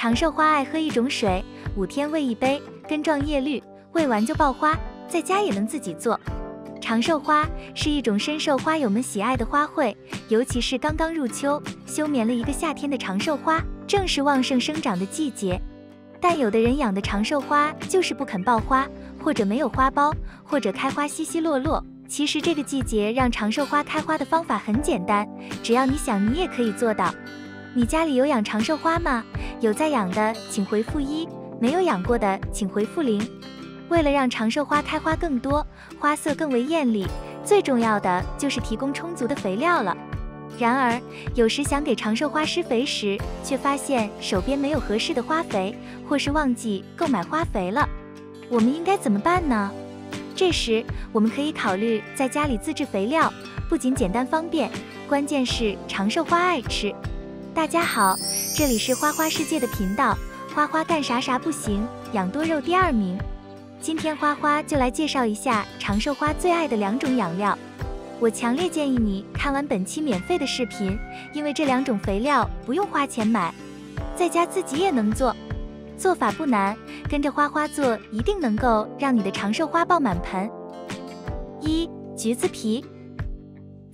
长寿花爱喝一种水，五天喂一杯，根状叶绿，喂完就爆花，在家也能自己做。长寿花是一种深受花友们喜爱的花卉，尤其是刚刚入秋、休眠了一个夏天的长寿花，正是旺盛生长的季节。但有的人养的长寿花就是不肯爆花，或者没有花苞，或者开花稀稀落落。其实这个季节让长寿花开花的方法很简单，只要你想，你也可以做到。你家里有养长寿花吗？有在养的，请回复一；没有养过的，请回复零。为了让长寿花开花更多，花色更为艳丽，最重要的就是提供充足的肥料了。然而，有时想给长寿花施肥时，却发现手边没有合适的花肥，或是忘记购买花肥了。我们应该怎么办呢？这时，我们可以考虑在家里自制肥料，不仅简单方便，关键是长寿花爱吃。大家好，这里是花花世界的频道，花花干啥啥不行，养多肉第二名。今天花花就来介绍一下长寿花最爱的两种养料。我强烈建议你看完本期免费的视频，因为这两种肥料不用花钱买，在家自己也能做。做法不难，跟着花花做，一定能够让你的长寿花爆满盆。一、橘子皮。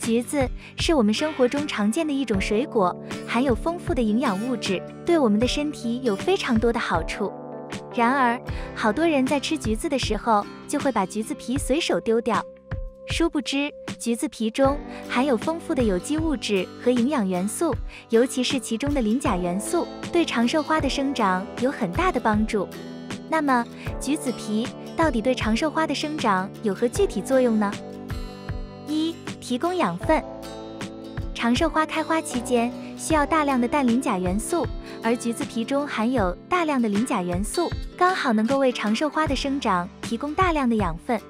橘子是我们生活中常见的一种水果，含有丰富的营养物质，对我们的身体有非常多的好处。然而，好多人在吃橘子的时候，就会把橘子皮随手丢掉。殊不知，橘子皮中含有丰富的有机物质和营养元素，尤其是其中的磷钾元素，对长寿花的生长有很大的帮助。那么，橘子皮到底对长寿花的生长有何具体作用呢？提供养分。长寿花开花期间需要大量的氮磷钾元素，而橘子皮中含有大量的磷钾元素，刚好能够为长寿花的生长提供大量的养分。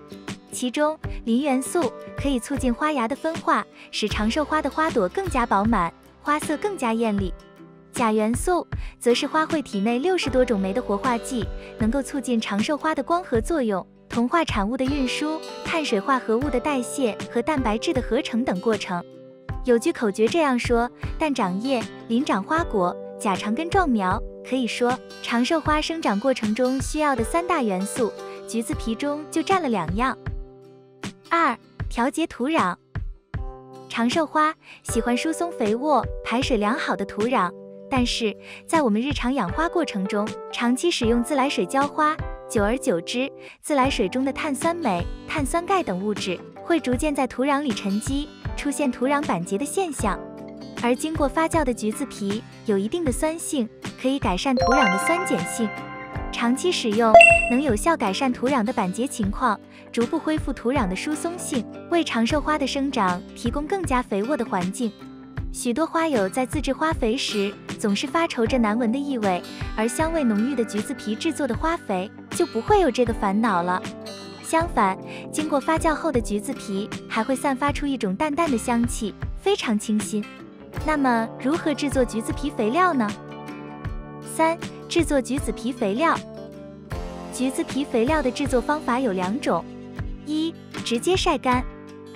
其中，磷元素可以促进花芽的分化，使长寿花的花朵更加饱满，花色更加艳丽。钾元素则是花卉体内六十多种酶的活化剂，能够促进长寿花的光合作用、同化产物的运输、碳水化合物的代谢和蛋白质的合成等过程。有句口诀这样说：氮长叶，磷长花果，钾长根壮苗。可以说，长寿花生长过程中需要的三大元素，橘子皮中就占了两样。二、调节土壤。长寿花喜欢疏松肥沃、排水良好的土壤，但是在我们日常养花过程中，长期使用自来水浇花，久而久之，自来水中的碳酸镁、碳酸钙等物质会逐渐在土壤里沉积，出现土壤板结的现象。而经过发酵的橘子皮有一定的酸性，可以改善土壤的酸碱性。长期使用能有效改善土壤的板结情况，逐步恢复土壤的疏松性，为长寿花的生长提供更加肥沃的环境。许多花友在自制花肥时，总是发愁着难闻的异味，而香味浓郁的橘子皮制作的花肥就不会有这个烦恼了。相反，经过发酵后的橘子皮还会散发出一种淡淡的香气，非常清新。那么，如何制作橘子皮肥料呢？三。制作橘子皮肥料。橘子皮肥料的制作方法有两种：一、直接晒干，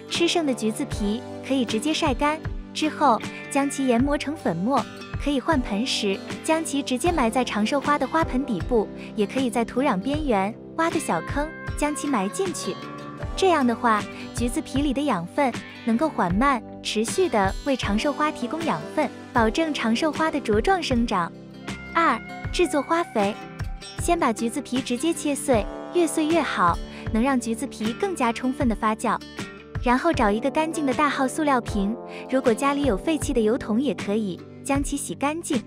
吃剩的橘子皮可以直接晒干，之后将其研磨成粉末。可以换盆时，将其直接埋在长寿花的花盆底部，也可以在土壤边缘挖个小坑，将其埋进去。这样的话，橘子皮里的养分能够缓慢、持续的为长寿花提供养分，保证长寿花的茁壮生长。二。制作花肥，先把橘子皮直接切碎，越碎越好，能让橘子皮更加充分的发酵。然后找一个干净的大号塑料瓶，如果家里有废弃的油桶也可以，将其洗干净。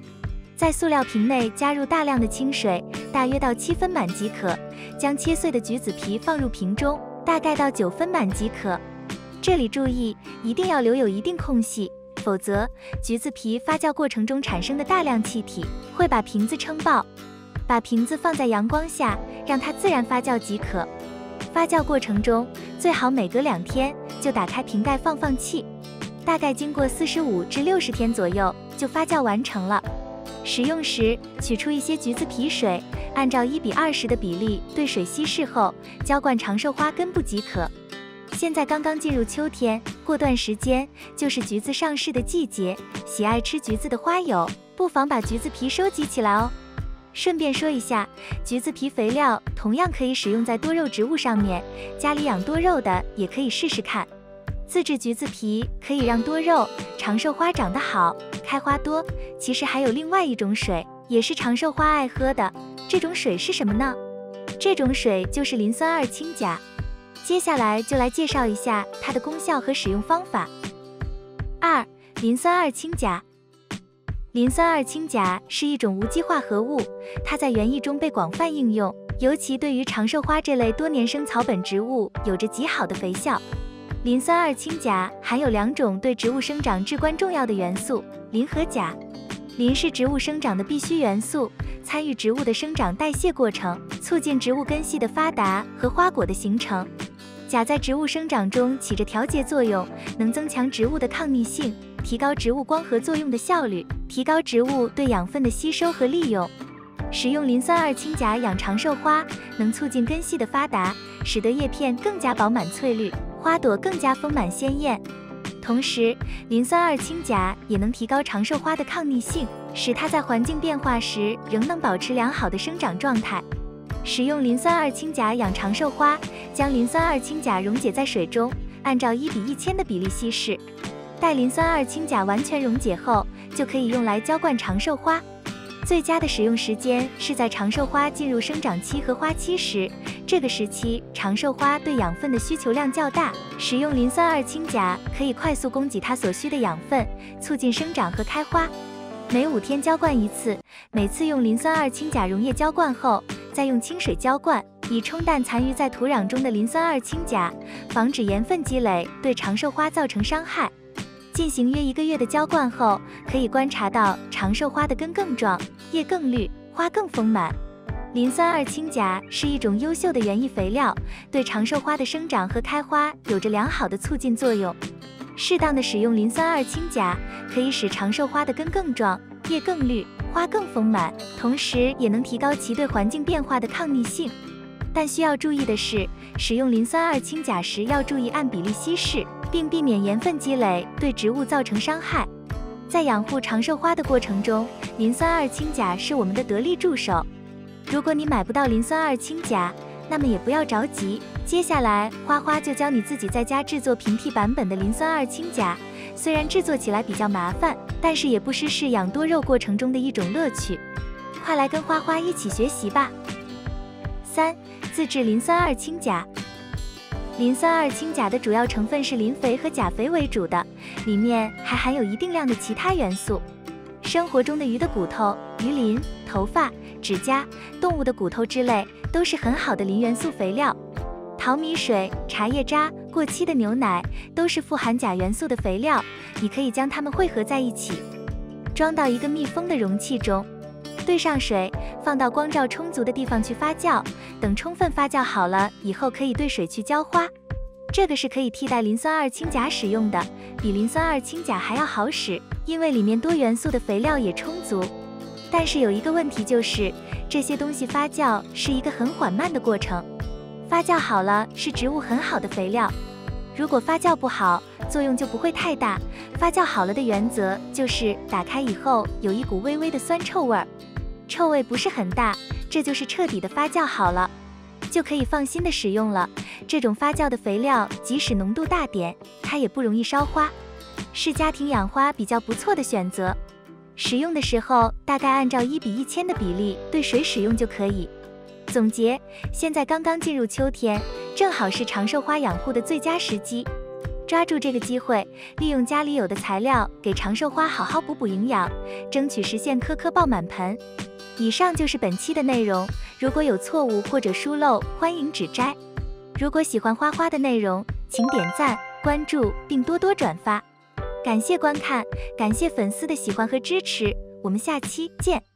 在塑料瓶内加入大量的清水，大约到七分满即可。将切碎的橘子皮放入瓶中，大概到九分满即可。这里注意，一定要留有一定空隙。否则，橘子皮发酵过程中产生的大量气体会把瓶子撑爆。把瓶子放在阳光下，让它自然发酵即可。发酵过程中最好每隔两天就打开瓶盖放放气，大概经过四十五至六十天左右就发酵完成了。使用时取出一些橘子皮水，按照一比二十的比例兑水稀释后浇灌长寿花根部即可。现在刚刚进入秋天，过段时间就是橘子上市的季节。喜爱吃橘子的花友，不妨把橘子皮收集起来哦。顺便说一下，橘子皮肥料同样可以使用在多肉植物上面，家里养多肉的也可以试试看。自制橘子皮可以让多肉长寿花长得好，开花多。其实还有另外一种水，也是长寿花爱喝的。这种水是什么呢？这种水就是磷酸二氢钾。接下来就来介绍一下它的功效和使用方法。二、磷酸二氢钾。磷酸二氢钾是一种无机化合物，它在园艺中被广泛应用，尤其对于长寿花这类多年生草本植物有着极好的肥效。磷酸二氢钾含有两种对植物生长至关重要的元素，磷和钾。磷是植物生长的必需元素，参与植物的生长代谢过程，促进植物根系的发达和花果的形成。钾在植物生长中起着调节作用，能增强植物的抗逆性，提高植物光合作用的效率，提高植物对养分的吸收和利用。使用磷酸二氢钾养长寿花，能促进根系的发达，使得叶片更加饱满翠绿。花朵更加丰满鲜艳，同时磷酸二氢钾也能提高长寿花的抗逆性，使它在环境变化时仍能保持良好的生长状态。使用磷酸二氢钾养长寿花，将磷酸二氢钾溶解在水中，按照一比一千的比例稀释。待磷酸二氢钾完全溶解后，就可以用来浇灌长寿花。最佳的使用时间是在长寿花进入生长期和花期时。这个时期，长寿花对养分的需求量较大，使用磷酸二氢钾可以快速供给它所需的养分，促进生长和开花。每五天浇灌一次，每次用磷酸二氢钾溶液浇灌后，再用清水浇灌，以冲淡残余在土壤中的磷酸二氢钾，防止盐分积累对长寿花造成伤害。进行约一个月的浇灌后，可以观察到长寿花的根更壮，叶更绿，花更丰满。磷酸二氢钾是一种优秀的园艺肥料，对长寿花的生长和开花有着良好的促进作用。适当的使用磷酸二氢钾，可以使长寿花的根更壮，叶更绿，花更丰满，同时也能提高其对环境变化的抗逆性。但需要注意的是，使用磷酸二氢钾时要注意按比例稀释，并避免盐分积累对植物造成伤害。在养护长寿花的过程中，磷酸二氢钾是我们的得力助手。如果你买不到磷酸二氢钾，那么也不要着急。接下来，花花就教你自己在家制作平替版本的磷酸二氢钾。虽然制作起来比较麻烦，但是也不失是养多肉过程中的一种乐趣。快来跟花花一起学习吧！三、自制磷酸二氢钾。磷酸二氢钾的主要成分是磷肥和钾肥为主的，里面还含有一定量的其他元素。生活中的鱼的骨头、鱼鳞、头发。指甲、动物的骨头之类都是很好的磷元素肥料。淘米水、茶叶渣、过期的牛奶都是富含钾元素的肥料。你可以将它们汇合在一起，装到一个密封的容器中，兑上水，放到光照充足的地方去发酵。等充分发酵好了以后，可以兑水去浇花。这个是可以替代磷酸二氢钾使用的，比磷酸二氢钾还要好使，因为里面多元素的肥料也充足。但是有一个问题，就是这些东西发酵是一个很缓慢的过程。发酵好了是植物很好的肥料，如果发酵不好，作用就不会太大。发酵好了的原则就是打开以后有一股微微的酸臭味儿，臭味不是很大，这就是彻底的发酵好了，就可以放心的使用了。这种发酵的肥料即使浓度大点，它也不容易烧花，是家庭养花比较不错的选择。使用的时候，大概按照一比一千的比例兑水使用就可以。总结：现在刚刚进入秋天，正好是长寿花养护的最佳时机，抓住这个机会，利用家里有的材料给长寿花好好补补营养，争取实现颗颗爆满盆。以上就是本期的内容，如果有错误或者疏漏，欢迎指摘。如果喜欢花花的内容，请点赞、关注并多多转发。感谢观看，感谢粉丝的喜欢和支持，我们下期见。